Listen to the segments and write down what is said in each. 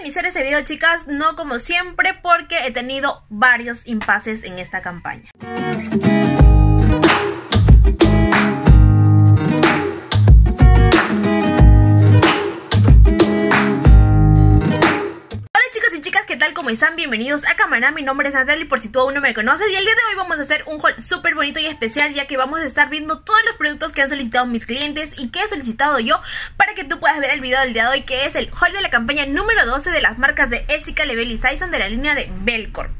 iniciar ese video chicas, no como siempre porque he tenido varios impases en esta campaña. ¿Qué tal? ¿Cómo están? Bienvenidos a Cámara, mi nombre es Natalie por si tú aún no me conoces y el día de hoy vamos a hacer un haul súper bonito y especial ya que vamos a estar viendo todos los productos que han solicitado mis clientes y que he solicitado yo para que tú puedas ver el video del día de hoy que es el haul de la campaña número 12 de las marcas de Essica, Level y Sison de la línea de Belcorp.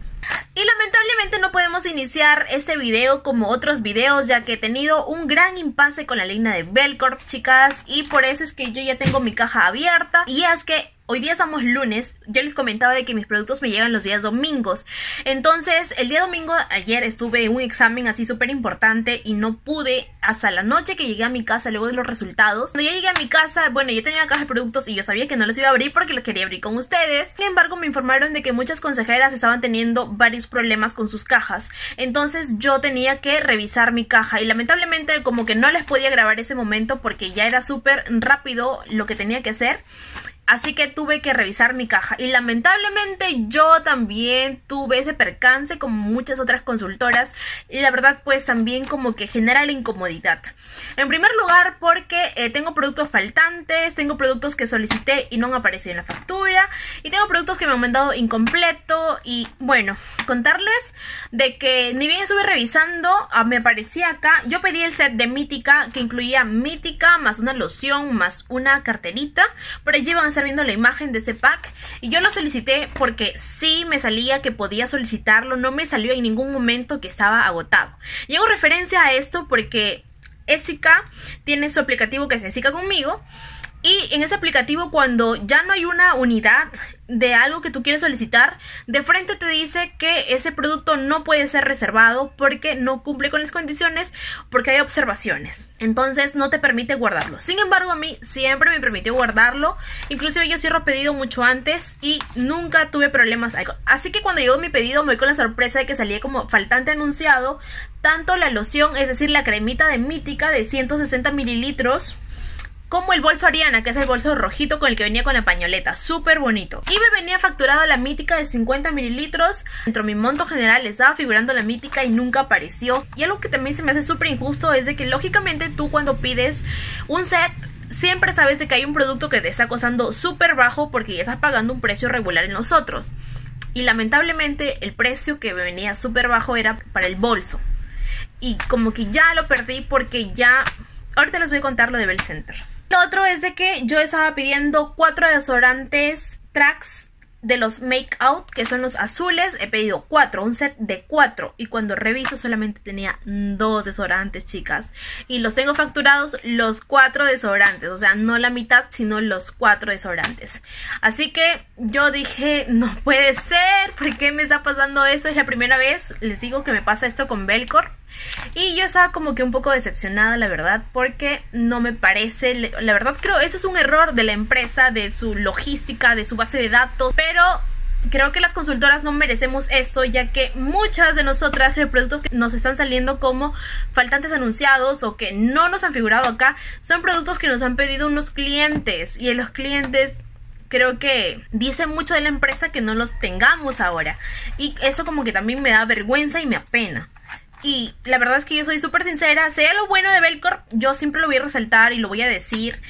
Y lamentablemente no podemos iniciar este video como otros videos ya que he tenido un gran impasse con la línea de Belcorp chicas y por eso es que yo ya tengo mi caja abierta y es que Hoy día estamos lunes, yo les comentaba de que mis productos me llegan los días domingos. Entonces, el día domingo ayer estuve en un examen así súper importante y no pude hasta la noche que llegué a mi casa luego de los resultados. Cuando ya llegué a mi casa, bueno, yo tenía una caja de productos y yo sabía que no los iba a abrir porque los quería abrir con ustedes. Sin embargo, me informaron de que muchas consejeras estaban teniendo varios problemas con sus cajas. Entonces, yo tenía que revisar mi caja y lamentablemente como que no les podía grabar ese momento porque ya era súper rápido lo que tenía que hacer. Así que tuve que revisar mi caja. Y lamentablemente yo también tuve ese percance como muchas otras consultoras. Y la verdad pues también como que genera la incomodidad. En primer lugar porque eh, tengo productos faltantes, tengo productos que solicité y no han aparecido en la factura y tengo productos que me han mandado incompleto. Y bueno, contarles de que ni bien estuve revisando, ah, me aparecía acá, yo pedí el set de Mítica que incluía Mítica más una loción más una carterita, pero llevan estar viendo la imagen de ese pack y yo lo solicité porque sí me salía que podía solicitarlo, no me salió en ningún momento que estaba agotado. Y hago referencia a esto porque Esica tiene su aplicativo que es Esica conmigo y en ese aplicativo cuando ya no hay una unidad de algo que tú quieres solicitar, de frente te dice que ese producto no puede ser reservado porque no cumple con las condiciones, porque hay observaciones. Entonces no te permite guardarlo. Sin embargo, a mí siempre me permitió guardarlo. Inclusive yo cierro pedido mucho antes y nunca tuve problemas. Así que cuando llegó mi pedido me voy con la sorpresa de que salía como faltante anunciado tanto la loción, es decir, la cremita de Mítica de 160 mililitros como el bolso Ariana, que es el bolso rojito con el que venía con la pañoleta, súper bonito. Y me venía facturada la mítica de 50 mililitros. Dentro de mi monto general estaba figurando la mítica y nunca apareció. Y algo que también se me hace súper injusto es de que lógicamente tú cuando pides un set siempre sabes de que hay un producto que te está costando súper bajo porque ya estás pagando un precio regular en los otros. Y lamentablemente el precio que me venía súper bajo era para el bolso. Y como que ya lo perdí porque ya... Ahorita les voy a contar lo de Bell Center. Lo otro es de que yo estaba pidiendo cuatro desodorantes tracks de los Make Out, que son los azules, he pedido cuatro, un set de cuatro. Y cuando reviso solamente tenía dos desodorantes, chicas. Y los tengo facturados los cuatro desodorantes. O sea, no la mitad, sino los cuatro desodorantes. Así que yo dije, no puede ser. ¿Por qué me está pasando eso? Es la primera vez, les digo que me pasa esto con Belcor. Y yo estaba como que un poco decepcionada, la verdad, porque no me parece, la verdad creo, eso es un error de la empresa, de su logística, de su base de datos, pero creo que las consultoras no merecemos eso, ya que muchas de nosotras los productos que nos están saliendo como faltantes anunciados o que no nos han figurado acá son productos que nos han pedido unos clientes y en los clientes creo que dice mucho de la empresa que no los tengamos ahora y eso como que también me da vergüenza y me apena. Y la verdad es que yo soy súper sincera. Sea lo bueno de Belcorp, yo siempre lo voy a resaltar y lo voy a decir.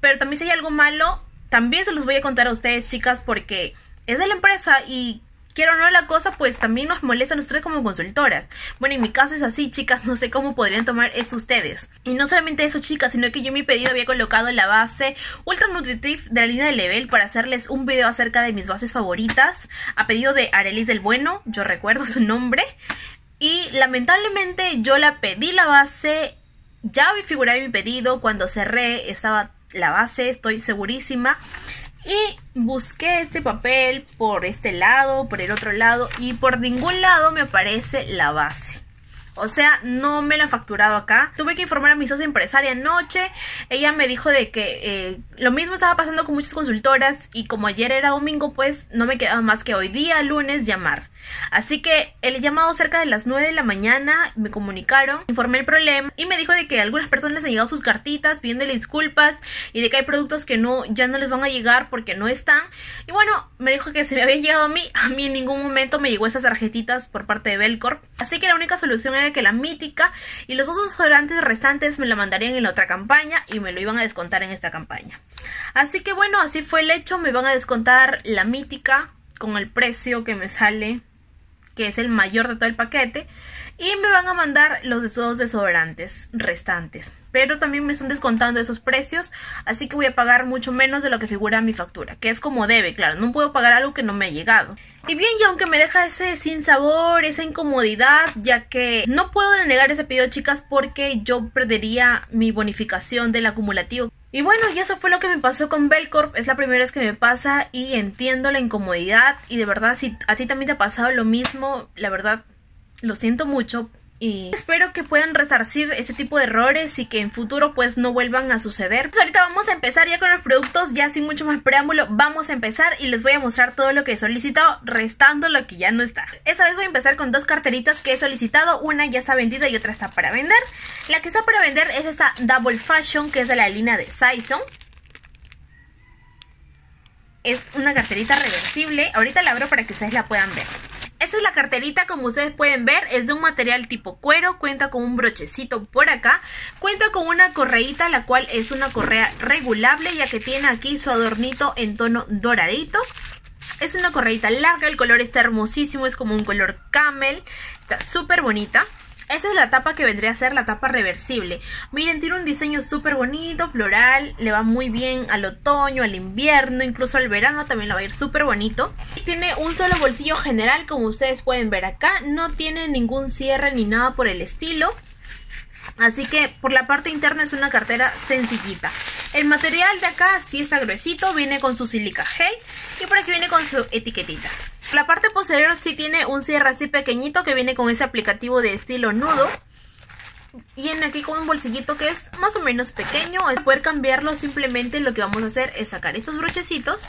Pero también si hay algo malo, también se los voy a contar a ustedes, chicas, porque es de la empresa y quiero o no la cosa, pues también nos molesta a nosotros como consultoras. Bueno, en mi caso es así, chicas, no sé cómo podrían tomar eso ustedes. Y no solamente eso, chicas, sino que yo en mi pedido había colocado la base Ultra Nutritive de la línea de Level para hacerles un video acerca de mis bases favoritas. A pedido de Arelis del Bueno, yo recuerdo su nombre. Y lamentablemente yo la pedí la base, ya vi figurar mi pedido, cuando cerré estaba la base, estoy segurísima. Y busqué este papel por este lado, por el otro lado y por ningún lado me aparece la base. O sea, no me la han facturado acá. Tuve que informar a mi socia empresaria anoche. Ella me dijo de que eh, lo mismo estaba pasando con muchas consultoras y como ayer era domingo, pues no me quedaba más que hoy día, lunes, llamar. Así que el llamado cerca de las 9 de la mañana, me comunicaron, informé el problema y me dijo de que algunas personas han llegado sus cartitas pidiéndole disculpas y de que hay productos que no ya no les van a llegar porque no están. Y bueno, me dijo que se me había llegado a mí, a mí en ningún momento me llegó esas tarjetitas por parte de Belcorp. Así que la única solución era que la mítica y los otros restaurantes restantes me la mandarían en la otra campaña y me lo iban a descontar en esta campaña. Así que bueno, así fue el hecho, me van a descontar la mítica con el precio que me sale que es el mayor de todo el paquete, y me van a mandar los dos desodorantes restantes. Pero también me están descontando esos precios, así que voy a pagar mucho menos de lo que figura mi factura, que es como debe, claro, no puedo pagar algo que no me ha llegado. Y bien, y aunque me deja ese sin sabor, esa incomodidad, ya que no puedo denegar ese pedido, chicas, porque yo perdería mi bonificación del acumulativo. Y bueno, y eso fue lo que me pasó con Belcorp. Es la primera vez que me pasa y entiendo la incomodidad. Y de verdad, si a ti también te ha pasado lo mismo, la verdad, lo siento mucho y espero que puedan resarcir ese tipo de errores y que en futuro pues no vuelvan a suceder. Pues ahorita vamos a empezar ya con los productos, ya sin mucho más preámbulo, vamos a empezar y les voy a mostrar todo lo que he solicitado, restando lo que ya no está. Esta vez voy a empezar con dos carteritas que he solicitado, una ya está vendida y otra está para vender. La que está para vender es esta Double Fashion que es de la línea de Saison. Es una carterita reversible, ahorita la abro para que ustedes la puedan ver. Esta es la carterita, como ustedes pueden ver, es de un material tipo cuero, cuenta con un brochecito por acá, cuenta con una correíta, la cual es una correa regulable, ya que tiene aquí su adornito en tono doradito. Es una correíta larga, el color está hermosísimo, es como un color camel, está súper bonita. Esa es la tapa que vendría a ser la tapa reversible. Miren, tiene un diseño súper bonito, floral, le va muy bien al otoño, al invierno, incluso al verano también le va a ir súper bonito. Tiene un solo bolsillo general, como ustedes pueden ver acá, no tiene ningún cierre ni nada por el estilo. Así que por la parte interna es una cartera sencillita. El material de acá sí está gruesito, viene con su silica gel y por aquí viene con su etiquetita. La parte posterior sí tiene un cierre así pequeñito que viene con ese aplicativo de estilo nudo. Y en aquí con un bolsillito que es más o menos pequeño. Poder cambiarlo simplemente lo que vamos a hacer es sacar esos brochecitos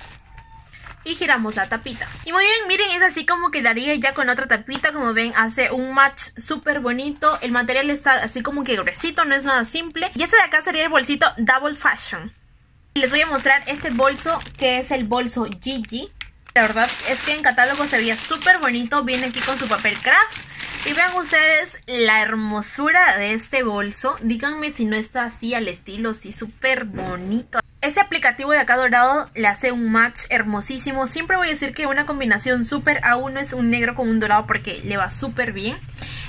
y giramos la tapita. Y muy bien, miren, es así como quedaría ya con otra tapita. Como ven, hace un match súper bonito. El material está así como que gruesito, no es nada simple. Y este de acá sería el bolsito Double Fashion. Les voy a mostrar este bolso que es el bolso Gigi. La verdad es que en catálogo se veía súper bonito. Viene aquí con su papel craft. Y vean ustedes la hermosura de este bolso. Díganme si no está así al estilo, sí, súper bonito. Este aplicativo de acá dorado le hace un match hermosísimo. Siempre voy a decir que una combinación súper aún no es un negro con un dorado porque le va súper bien.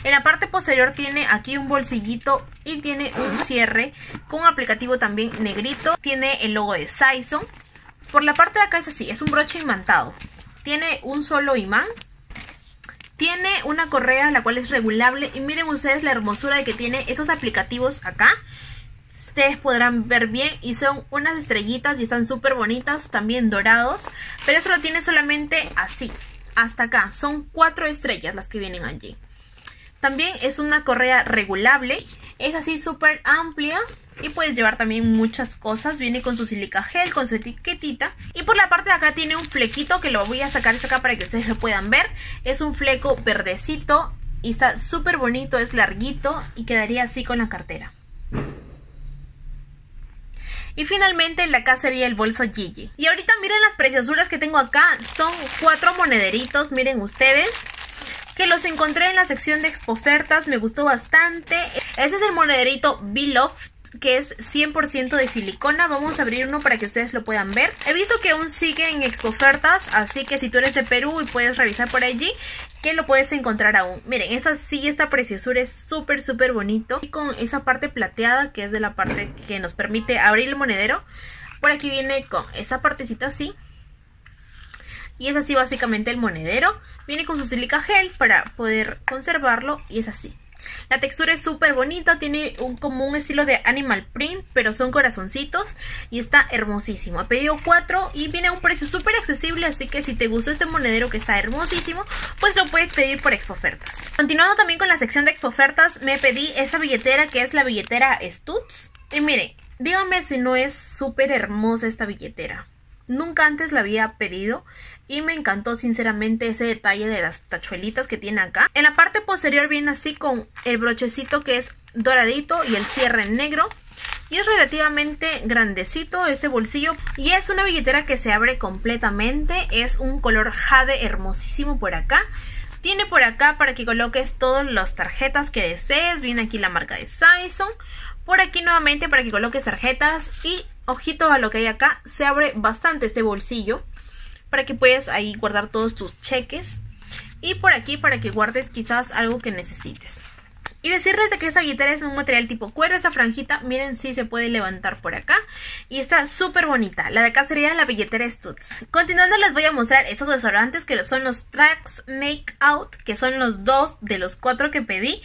En la parte posterior tiene aquí un bolsillito y tiene un cierre con aplicativo también negrito. Tiene el logo de Saison. Por la parte de acá es así, es un broche imantado. Tiene un solo imán. Tiene una correa la cual es regulable y miren ustedes la hermosura de que tiene esos aplicativos acá. Ustedes podrán ver bien y son unas estrellitas y están súper bonitas, también dorados. Pero eso lo tiene solamente así, hasta acá. Son cuatro estrellas las que vienen allí. También es una correa regulable, es así súper amplia y puedes llevar también muchas cosas. Viene con su silica gel, con su etiquetita. Y por la parte de acá tiene un flequito que lo voy a sacar acá para que ustedes lo puedan ver. Es un fleco verdecito y está súper bonito, es larguito y quedaría así con la cartera. Y finalmente la acá sería el bolso Gigi. Y ahorita miren las preciosuras que tengo acá. Son cuatro monederitos, miren ustedes que los encontré en la sección de expo ofertas, me gustó bastante. Ese es el monederito Beloft que es 100% de silicona. Vamos a abrir uno para que ustedes lo puedan ver. He visto que aún sigue en expo ofertas, así que si tú eres de Perú y puedes revisar por allí, que lo puedes encontrar aún. Miren, esta sí, esta preciosura es súper, súper bonito. Y con esa parte plateada, que es de la parte que nos permite abrir el monedero. Por aquí viene con esa partecita así y es así básicamente el monedero. Viene con su silica gel para poder conservarlo y es así. La textura es súper bonita, tiene un, como un estilo de animal print, pero son corazoncitos y está hermosísimo. He pedido cuatro y viene a un precio súper accesible, así que si te gustó este monedero que está hermosísimo, pues lo puedes pedir por expo ofertas. Continuando también con la sección de expo ofertas, me pedí esa billetera que es la billetera Stutz. Y miren, díganme si no es súper hermosa esta billetera. Nunca antes la había pedido y me encantó sinceramente ese detalle de las tachuelitas que tiene acá. En la parte posterior viene así con el brochecito que es doradito y el cierre en negro. Y es relativamente grandecito ese bolsillo. Y es una billetera que se abre completamente. Es un color jade hermosísimo por acá. Tiene por acá para que coloques todas las tarjetas que desees. Viene aquí la marca de Samsung. Por aquí nuevamente para que coloques tarjetas. Y ojito a lo que hay acá. Se abre bastante este bolsillo para que puedas ahí guardar todos tus cheques. Y por aquí para que guardes quizás algo que necesites. Y decirles de que esta billetera es un material tipo cuero, esa franjita, miren si se puede levantar por acá. Y está súper bonita. La de acá sería la billetera Stutz. Continuando les voy a mostrar estos desodorantes que son los Tracks Make Out, que son los dos de los cuatro que pedí.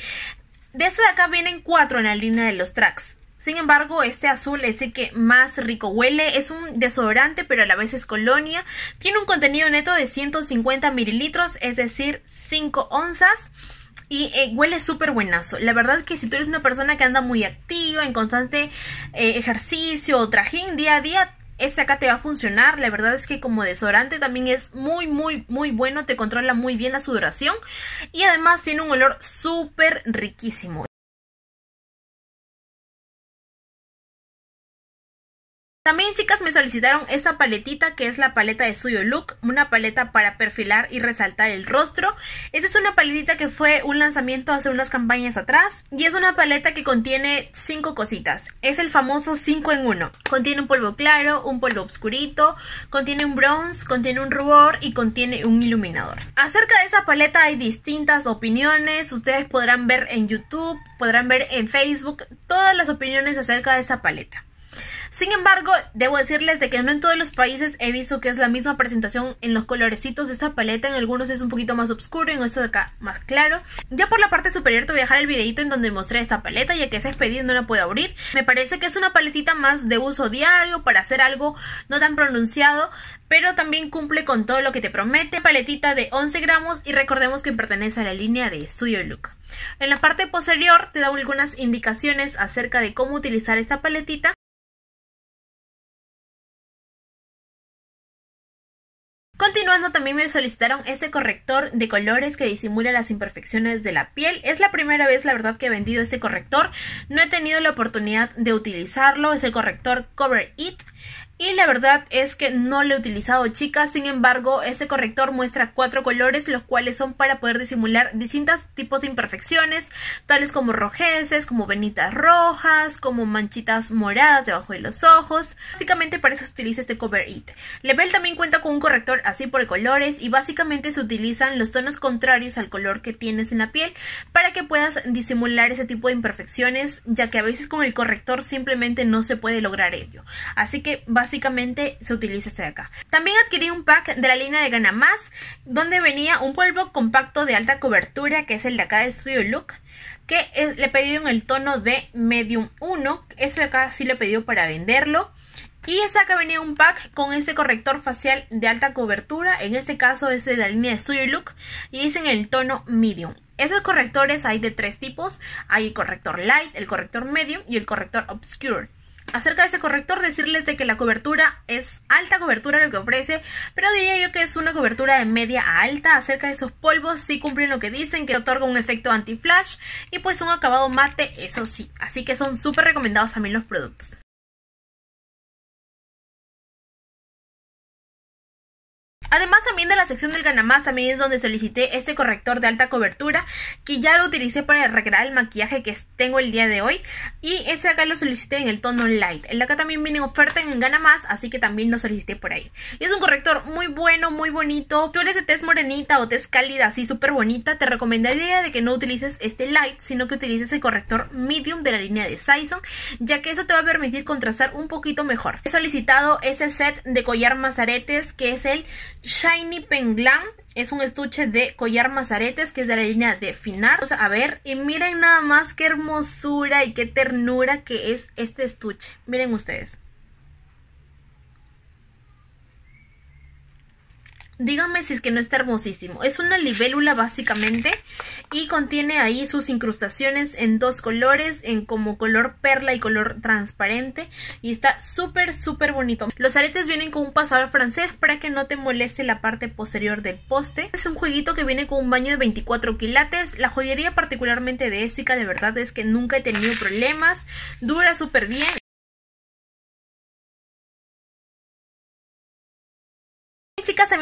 De este de acá vienen cuatro en la línea de los Tracks. Sin embargo, este azul es el que más rico huele. Es un desodorante, pero a la vez es colonia. Tiene un contenido neto de 150 mililitros, es decir, 5 onzas. Y eh, huele súper buenazo. La verdad que si tú eres una persona que anda muy activa, en constante eh, ejercicio o trajín día a día, ese acá te va a funcionar. La verdad es que como desodorante también es muy, muy, muy bueno. Te controla muy bien la sudoración. Y además tiene un olor súper riquísimo. También chicas me solicitaron esa paletita que es la paleta de Suyo Look, una paleta para perfilar y resaltar el rostro. Esta es una paletita que fue un lanzamiento hace unas campañas atrás y es una paleta que contiene cinco cositas. Es el famoso 5 en 1. Contiene un polvo claro, un polvo oscurito, contiene un bronze, contiene un rubor y contiene un iluminador. Acerca de esa paleta hay distintas opiniones, ustedes podrán ver en YouTube, podrán ver en Facebook todas las opiniones acerca de esa paleta. Sin embargo, debo decirles de que no en todos los países he visto que es la misma presentación en los colorecitos de esta paleta. En algunos es un poquito más oscuro en este de acá más claro. Ya por la parte superior te voy a dejar el videito en donde mostré esta paleta ya que ese expediente no la puedo abrir. Me parece que es una paletita más de uso diario para hacer algo no tan pronunciado pero también cumple con todo lo que te promete. Paletita de 11 gramos y recordemos que pertenece a la línea de Studio Look. En la parte posterior te da algunas indicaciones acerca de cómo utilizar esta paletita También me solicitaron este corrector de colores que disimula las imperfecciones de la piel. Es la primera vez la verdad que he vendido este corrector. No he tenido la oportunidad de utilizarlo. Es el corrector Cover It. Y la verdad es que no lo he utilizado chicas, sin embargo este corrector muestra cuatro colores los cuales son para poder disimular distintos tipos de imperfecciones, tales como rojeces, como venitas rojas, como manchitas moradas debajo de los ojos. Básicamente para eso se utiliza este Cover It. Level también cuenta con un corrector así por colores y básicamente se utilizan los tonos contrarios al color que tienes en la piel para que puedas disimular ese tipo de imperfecciones ya que a veces con el corrector simplemente no se puede lograr ello. Así que básicamente se utiliza este de acá. También adquirí un pack de la línea de Gana Más, donde venía un polvo compacto de alta cobertura, que es el de acá de Studio Look, que le he pedido en el tono de Medium 1. Ese de acá sí le he pedido para venderlo. Y ese acá venía un pack con este corrector facial de alta cobertura. En este caso es de la línea de Studio Look y es en el tono medium. Esos correctores hay de tres tipos. Hay el corrector light, el corrector medium y el corrector obscure acerca de ese corrector decirles de que la cobertura es alta cobertura lo que ofrece, pero diría yo que es una cobertura de media a alta. Acerca de esos polvos sí cumplen lo que dicen, que otorga un efecto anti-flash y pues un acabado mate, eso sí. Así que son súper recomendados a mí los productos. Además también de la sección del ganamás también es donde solicité este corrector de alta cobertura que ya lo utilicé para recrear el maquillaje que tengo el día de hoy y ese acá lo solicité en el tono light. El de acá también viene oferta en ganamás así que también lo solicité por ahí. Y es un corrector muy bueno, muy bonito. Tú eres de tez morenita o tez cálida así súper bonita, te recomendaría de que no utilices este light sino que utilices el corrector medium de la línea de Saison ya que eso te va a permitir contrastar un poquito mejor. He solicitado ese set de collar mazaretes que es el Shiny Penglam es un estuche de collar mazaretes que es de la línea de Finar. a ver, y miren nada más qué hermosura y qué ternura que es este estuche. Miren ustedes. Díganme si es que no está hermosísimo. Es una libélula básicamente y contiene ahí sus incrustaciones en dos colores, en como color perla y color transparente y está súper súper bonito. Los aretes vienen con un pasador francés para que no te moleste la parte posterior del poste. Es un jueguito que viene con un baño de 24 quilates. La joyería particularmente de Essica de verdad es que nunca he tenido problemas. Dura súper bien.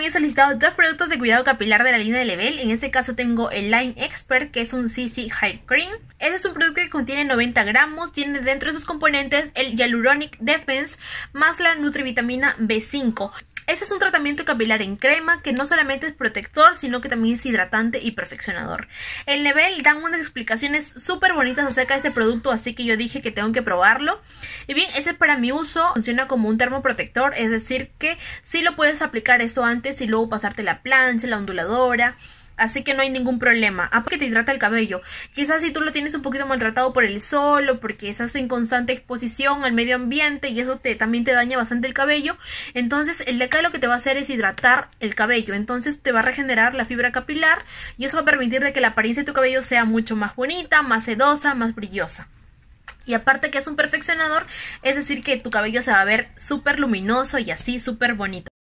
He solicitado dos productos de cuidado capilar de la línea de Level. En este caso tengo el Line Expert, que es un CC High Cream. Este es un producto que contiene 90 gramos, tiene dentro de sus componentes el Hyaluronic Defense más la Nutrivitamina B5. Este es un tratamiento capilar en crema que no solamente es protector, sino que también es hidratante y perfeccionador. El Level dan unas explicaciones súper bonitas acerca de ese producto, así que yo dije que tengo que probarlo. Y bien, ese para mi uso funciona como un termoprotector, es decir que sí lo puedes aplicar esto antes y luego pasarte la plancha, la onduladora Así que no hay ningún problema. Ah, porque te hidrata el cabello. Quizás si tú lo tienes un poquito maltratado por el sol o porque estás en constante exposición al medio ambiente y eso te, también te daña bastante el cabello. Entonces el de acá lo que te va a hacer es hidratar el cabello. Entonces te va a regenerar la fibra capilar y eso va a permitir de que la apariencia de tu cabello sea mucho más bonita, más sedosa, más brillosa. Y aparte que es un perfeccionador, es decir que tu cabello se va a ver súper luminoso y así súper bonito.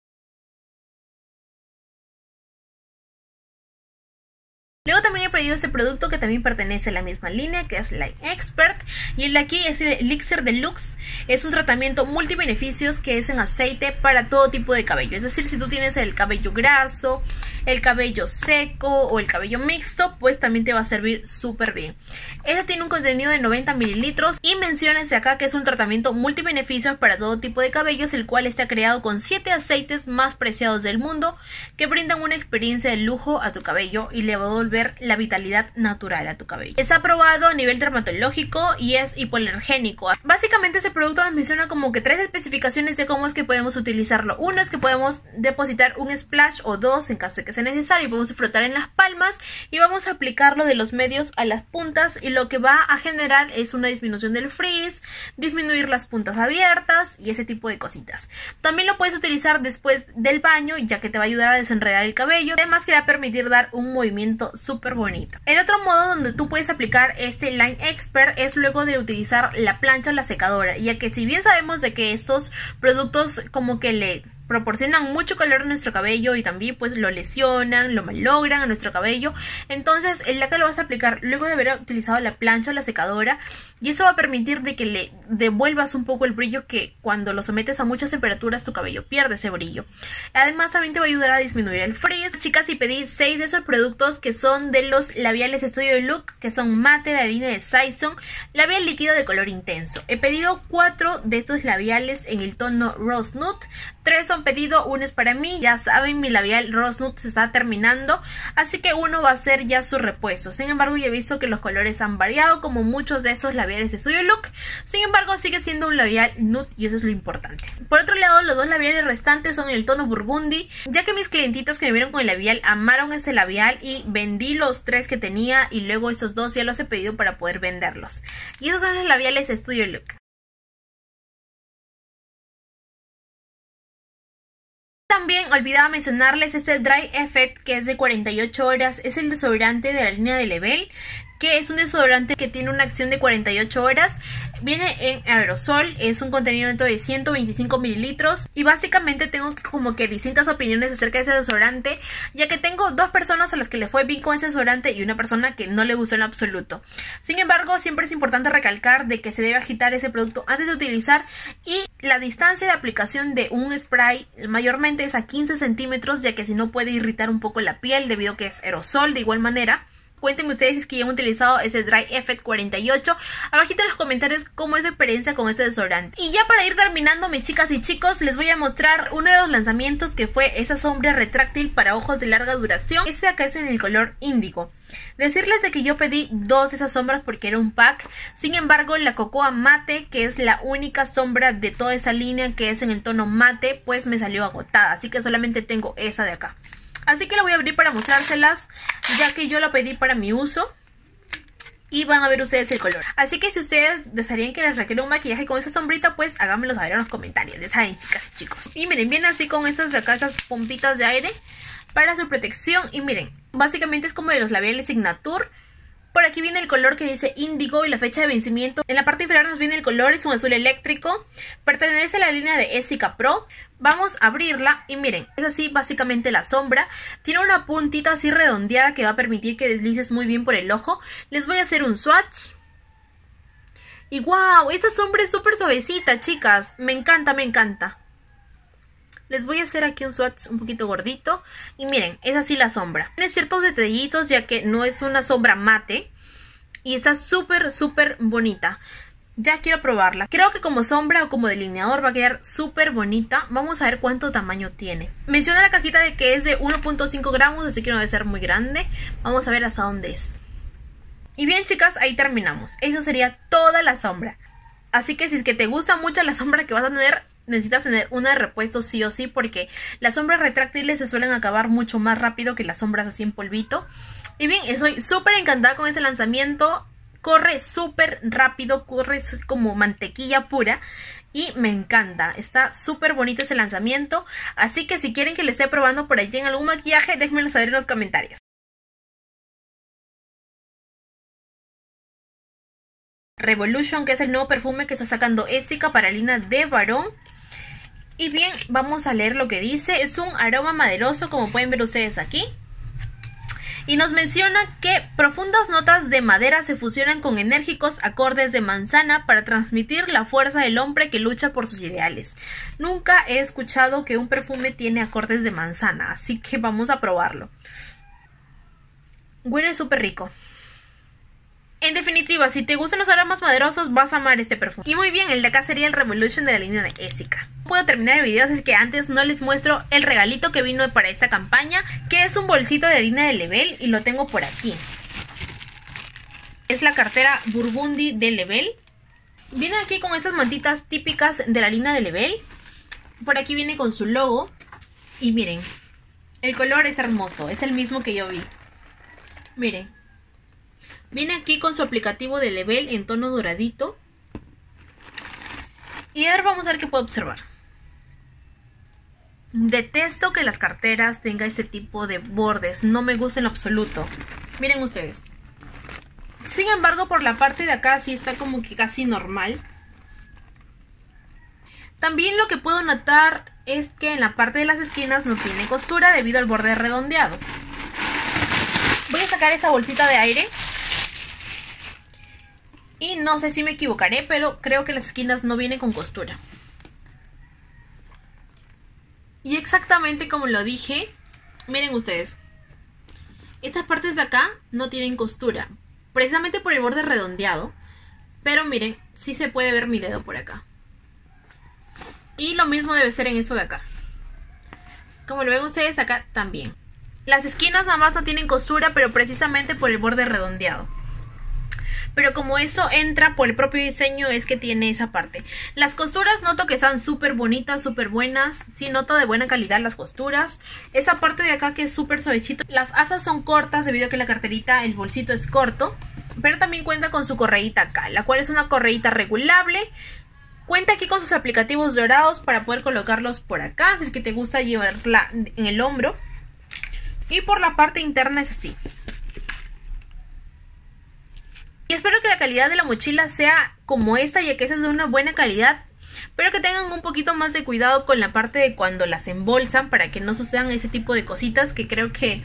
Luego también he pedido este producto que también pertenece a la misma línea, que es Light Expert. Y el de aquí es el Elixir Deluxe. Es un tratamiento multibeneficios que es en aceite para todo tipo de cabello. Es decir, si tú tienes el cabello graso, el cabello seco o el cabello mixto, pues también te va a servir súper bien. Este tiene un contenido de 90 mililitros y menciones acá que es un tratamiento multibeneficios para todo tipo de cabellos, el cual está creado con 7 aceites más preciados del mundo que brindan una experiencia de lujo a tu cabello y le va a volver ver la vitalidad natural a tu cabello. Está aprobado a nivel dermatológico y es hipoalergénico. Básicamente ese producto nos menciona como que tres especificaciones de cómo es que podemos utilizarlo. Uno es que podemos depositar un splash o dos en caso de que sea necesario. Podemos frotar en las palmas y vamos a aplicarlo de los medios a las puntas y lo que va a generar es una disminución del frizz, disminuir las puntas abiertas y ese tipo de cositas. También lo puedes utilizar después del baño ya que te va a ayudar a desenredar el cabello. Además que va a permitir dar un movimiento súper bonito. El otro modo donde tú puedes aplicar este Line Expert es luego de utilizar la plancha o la secadora, ya que si bien sabemos de que estos productos como que le proporcionan mucho calor a nuestro cabello y también pues lo lesionan, lo malogran a nuestro cabello. Entonces el laca lo vas a aplicar luego de haber utilizado la plancha o la secadora y eso va a permitir de que le devuelvas un poco el brillo que cuando lo sometes a muchas temperaturas tu cabello pierde ese brillo. Además también te va a ayudar a disminuir el frizz. Chicas, y pedí 6 de esos productos que son de los labiales Studio Look, que son mate de la línea de Saison, labial líquido de color intenso. He pedido 4 de estos labiales en el tono Rose Nude, 3 son pedido, uno es para mí, ya saben, mi labial Rose Nude se está terminando, así que uno va a ser ya su repuesto. Sin embargo, ya he visto que los colores han variado, como muchos de esos labiales de Suyo Look. Sin embargo, sigue siendo un labial nude y eso es lo importante. Por otro lado, los dos labiales restantes son el tono burgundy, ya que mis clientitas que me vieron con el labial amaron ese labial y vendí los tres que tenía y luego esos dos ya los he pedido para poder venderlos. Y esos son los labiales Studio Look. También olvidaba mencionarles este Dry Effect que es de 48 horas, es el desodorante de la línea de Level que es un desodorante que tiene una acción de 48 horas. Viene en aerosol, es un contenido de 125 mililitros y básicamente tengo como que distintas opiniones acerca de ese desodorante, ya que tengo dos personas a las que le fue bien con ese desodorante y una persona que no le gustó en absoluto. Sin embargo, siempre es importante recalcar de que se debe agitar ese producto antes de utilizar y la distancia de aplicación de un spray mayormente es a 15 centímetros, ya que si no puede irritar un poco la piel debido a que es aerosol de igual manera. Cuéntenme ustedes si es que ya han utilizado ese Dry Effect 48. Abajito en los comentarios cómo es su experiencia con este desodorante. Y ya para ir terminando, mis chicas y chicos, les voy a mostrar uno de los lanzamientos que fue esa sombra retráctil para ojos de larga duración. Este acá es en el color índigo. Decirles de que yo pedí dos de esas sombras porque era un pack. Sin embargo, la Cocoa Mate, que es la única sombra de toda esa línea que es en el tono mate, pues me salió agotada. Así que solamente tengo esa de acá. Así que la voy a abrir para mostrárselas, ya que yo la pedí para mi uso. Y van a ver ustedes el color. Así que si ustedes desearían que les requiera un maquillaje con esa sombrita, pues háganmelo saber en los comentarios. Ya saben, chicas y chicos. Y miren, viene así con estas de acá, esas pompitas de aire para su protección. Y miren, básicamente es como de los labiales Signature por aquí viene el color que dice índigo y la fecha de vencimiento. En la parte inferior nos viene el color, es un azul eléctrico. Pertenece a la línea de Essica Pro. Vamos a abrirla y miren, es así básicamente la sombra. Tiene una puntita así redondeada que va a permitir que deslices muy bien por el ojo. Les voy a hacer un swatch. Y wow, esta sombra es súper suavecita, chicas. Me encanta, me encanta. Les voy a hacer aquí un swatch un poquito gordito. Y miren, es así la sombra. Tiene ciertos detallitos ya que no es una sombra mate. Y está súper, súper bonita. Ya quiero probarla. Creo que como sombra o como delineador va a quedar súper bonita. Vamos a ver cuánto tamaño tiene. Menciona la cajita de que es de 1.5 gramos, así que no debe ser muy grande. Vamos a ver hasta dónde es. Y bien chicas, ahí terminamos. Esa sería toda la sombra. Así que si es que te gusta mucho la sombra que vas a tener, necesitas tener una de repuesto sí o sí porque las sombras retráctiles se suelen acabar mucho más rápido que las sombras así en polvito. Y bien, estoy súper encantada con ese lanzamiento. Corre súper rápido, corre como mantequilla pura. Y me encanta, está súper bonito ese lanzamiento. Así que si quieren que le esté probando por allí en algún maquillaje, déjenmelo saber en los comentarios. Revolution, que es el nuevo perfume que está sacando Essica para línea de varón. Y bien, vamos a leer lo que dice. Es un aroma maderoso, como pueden ver ustedes aquí. Y nos menciona que profundas notas de madera se fusionan con enérgicos acordes de manzana para transmitir la fuerza del hombre que lucha por sus ideales. Nunca he escuchado que un perfume tiene acordes de manzana, así que vamos a probarlo. Huele súper rico. En definitiva, si te gustan los aromas maderosos, vas a amar este perfume. Y muy bien, el de acá sería el Revolution de la línea de Essica. puedo terminar el video, así que antes no les muestro el regalito que vino para esta campaña, que es un bolsito de la línea de Level y lo tengo por aquí. Es la cartera Burgundy de Level. Viene aquí con esas mantitas típicas de la línea de Level. Por aquí viene con su logo. Y miren, el color es hermoso, es el mismo que yo vi. Miren, Viene aquí con su aplicativo de level en tono doradito. Y ahora vamos a ver qué puedo observar. Detesto que las carteras tengan este tipo de bordes. No me gusta en absoluto. Miren ustedes. Sin embargo, por la parte de acá sí está como que casi normal. También lo que puedo notar es que en la parte de las esquinas no tiene costura debido al borde redondeado. Voy a sacar esa bolsita de aire y no sé si me equivocaré, pero creo que las esquinas no vienen con costura. Y exactamente como lo dije, miren ustedes. Estas partes de acá no tienen costura, precisamente por el borde redondeado. Pero miren, sí se puede ver mi dedo por acá. Y lo mismo debe ser en eso de acá. Como lo ven ustedes acá también. Las esquinas nada más no tienen costura, pero precisamente por el borde redondeado pero como eso entra por el propio diseño es que tiene esa parte. Las costuras noto que están súper bonitas, súper buenas, sí noto de buena calidad las costuras. Esa parte de acá que es súper suavecito. Las asas son cortas debido a que la carterita, el bolsito es corto, pero también cuenta con su correíta acá, la cual es una correíta regulable. Cuenta aquí con sus aplicativos dorados para poder colocarlos por acá, si es que te gusta llevarla en el hombro. Y por la parte interna es así. Espero que la calidad de la mochila sea como esta, ya que esa es de una buena calidad. Pero que tengan un poquito más de cuidado con la parte de cuando las embolsan para que no sucedan ese tipo de cositas que creo que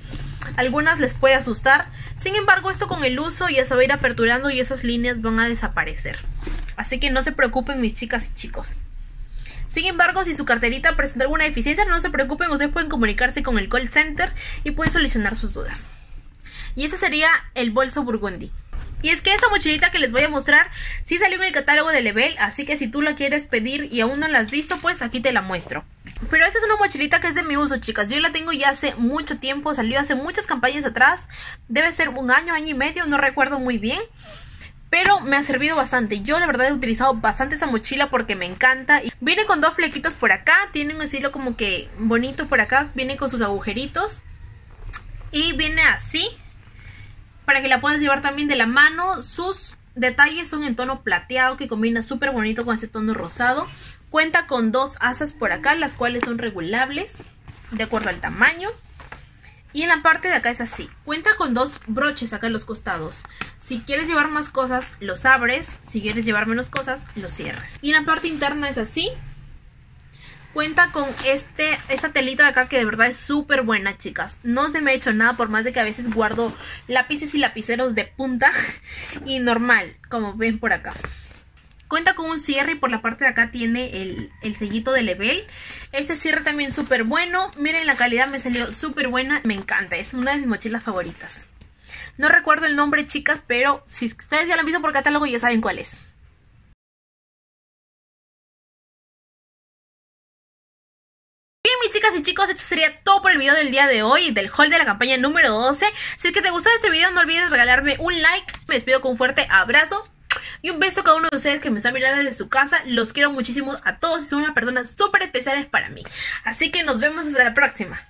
algunas les puede asustar. Sin embargo, esto con el uso ya se va a ir aperturando y esas líneas van a desaparecer. Así que no se preocupen mis chicas y chicos. Sin embargo, si su carterita presenta alguna deficiencia, no se preocupen, ustedes pueden comunicarse con el call center y pueden solucionar sus dudas. Y este sería el bolso burgundy. Y es que esta mochilita que les voy a mostrar sí salió en el catálogo de Level, así que si tú la quieres pedir y aún no la has visto, pues aquí te la muestro. Pero esta es una mochilita que es de mi uso, chicas. Yo la tengo ya hace mucho tiempo, salió hace muchas campañas atrás. Debe ser un año, año y medio, no recuerdo muy bien. Pero me ha servido bastante. Yo la verdad he utilizado bastante esa mochila porque me encanta. Viene con dos flequitos por acá. Tiene un estilo como que bonito por acá. Viene con sus agujeritos. Y viene así para que la puedas llevar también de la mano. Sus detalles son en tono plateado que combina súper bonito con este tono rosado. Cuenta con dos asas por acá, las cuales son regulables de acuerdo al tamaño. Y en la parte de acá es así. Cuenta con dos broches acá en los costados. Si quieres llevar más cosas, los abres. Si quieres llevar menos cosas, los cierres. Y en la parte interna es así. Cuenta con este, esta telita de acá que de verdad es súper buena, chicas. No se me ha hecho nada por más de que a veces guardo lápices y lapiceros de punta. Y normal, como ven por acá. Cuenta con un cierre y por la parte de acá tiene el, el sellito de level. Este cierre también súper bueno. Miren la calidad, me salió súper buena. Me encanta, es una de mis mochilas favoritas. No recuerdo el nombre, chicas, pero si ustedes ya lo han visto por catálogo ya saben cuál es. Chicas y chicos, esto sería todo por el video del día de hoy, del haul de la campaña número 12. Si es que te gustó este video, no olvides regalarme un like. Me despido con un fuerte abrazo. Y un beso a cada uno de ustedes que me están mirando desde su casa. Los quiero muchísimo a todos y son unas personas súper especiales para mí. Así que nos vemos hasta la próxima.